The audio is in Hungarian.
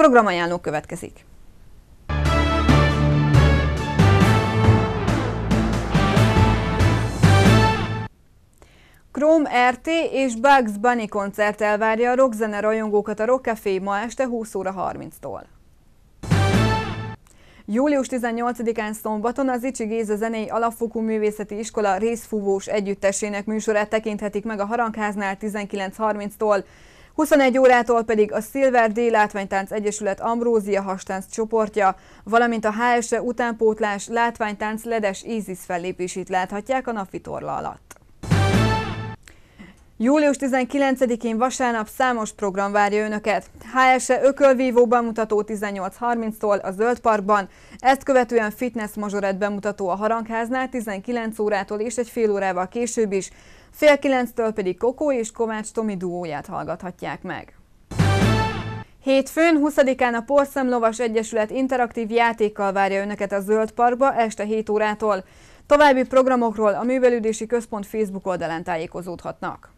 Programajánló következik. Chrome RT és Bugs Bunny koncert elvárja a rockzene rajongókat a Rock Café ma este 20 óra 30-tól. Július 18-án szombaton az Icsi Géza Zenei Alapfokú Művészeti Iskola részfúvós együttesének műsorát tekinthetik meg a Harangháznál 19.30-tól, 21 órától pedig a Silver D Látványtánc Egyesület Ambrózia Hastánc csoportja, valamint a HSE utánpótlás látványtánc ledes Isis fellépését láthatják a napvitorla alatt. Július 19-én vasárnap számos program várja Önöket. HSE ökölvívó bemutató 18.30-tól a Zöld Parkban, ezt követően fitness mazsoret bemutató a Harangháznál 19 órától és egy fél órával később is, fél kilenctől pedig Kokó és Kovács Tomi duóját hallgathatják meg. Hétfőn, 20-án a Porszem Lovas Egyesület interaktív játékkal várja Önöket a Zöld Parkba este 7 órától. További programokról a Művelődési Központ Facebook oldalán tájékozódhatnak.